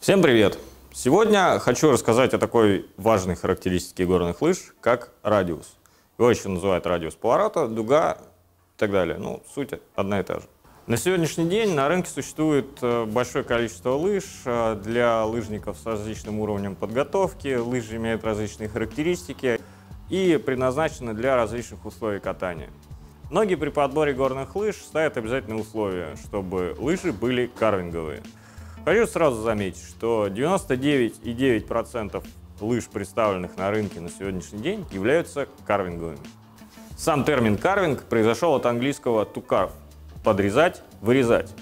Всем привет! Сегодня хочу рассказать о такой важной характеристике горных лыж, как радиус. Его еще называют радиус поворота, дуга и так далее. Ну, суть одна и та же. На сегодняшний день на рынке существует э, большое количество лыж э, для лыжников с различным уровнем подготовки. Лыжи имеют различные характеристики и предназначены для различных условий катания. Многие при подборе горных лыж ставят обязательные условия, чтобы лыжи были карвинговые. Хочу сразу заметить, что 99,9% лыж, представленных на рынке на сегодняшний день, являются карвинговыми. Сам термин карвинг произошел от английского to carve – подрезать, вырезать.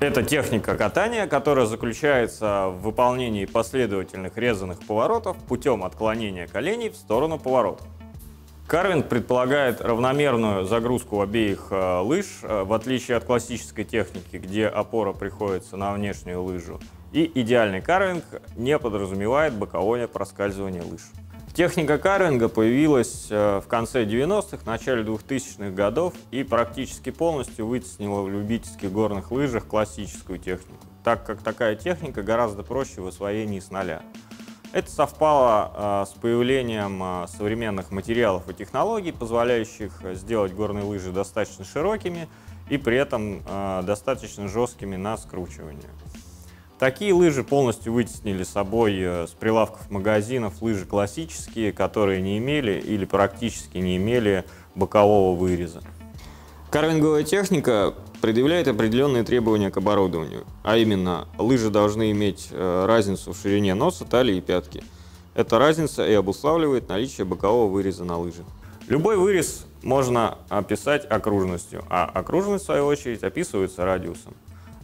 Это техника катания, которая заключается в выполнении последовательных резаных поворотов путем отклонения коленей в сторону поворотов. Карвинг предполагает равномерную загрузку обеих э, лыж, э, в отличие от классической техники, где опора приходится на внешнюю лыжу. И идеальный карвинг не подразумевает боковое проскальзывание лыж. Техника карвинга появилась э, в конце 90-х, начале 2000-х годов и практически полностью вытеснила в любительских горных лыжах классическую технику, так как такая техника гораздо проще в освоении с нуля. Это совпало э, с появлением э, современных материалов и технологий, позволяющих сделать горные лыжи достаточно широкими и при этом э, достаточно жесткими на скручивание. Такие лыжи полностью вытеснили собой э, с прилавков магазинов лыжи классические, которые не имели или практически не имели бокового выреза. Карвинговая техника предъявляет определенные требования к оборудованию, а именно лыжи должны иметь э, разницу в ширине носа, талии и пятки. Эта разница и обуславливает наличие бокового выреза на лыже. Любой вырез можно описать окружностью, а окружность, в свою очередь, описывается радиусом.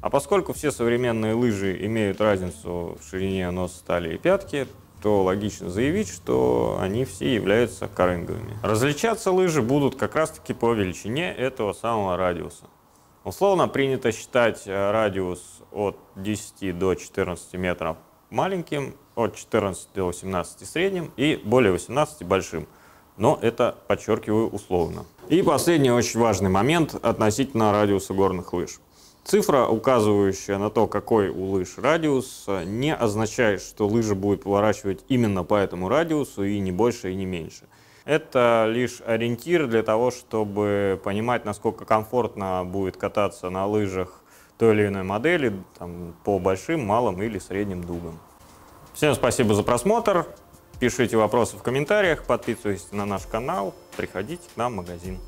А поскольку все современные лыжи имеют разницу в ширине носа, талии и пятки, то логично заявить, что они все являются каринговыми. Различаться лыжи будут как раз-таки по величине этого самого радиуса. Условно принято считать э, радиус от 10 до 14 метров маленьким, от 14 до 18 средним и более 18 большим. Но это, подчеркиваю, условно. И последний очень важный момент относительно радиуса горных лыж. Цифра, указывающая на то, какой у лыж радиус, не означает, что лыжа будет поворачивать именно по этому радиусу и не больше и не меньше. Это лишь ориентир для того, чтобы понимать, насколько комфортно будет кататься на лыжах той или иной модели там, по большим, малым или средним дугам. Всем спасибо за просмотр. Пишите вопросы в комментариях, подписывайтесь на наш канал, приходите к нам в магазин.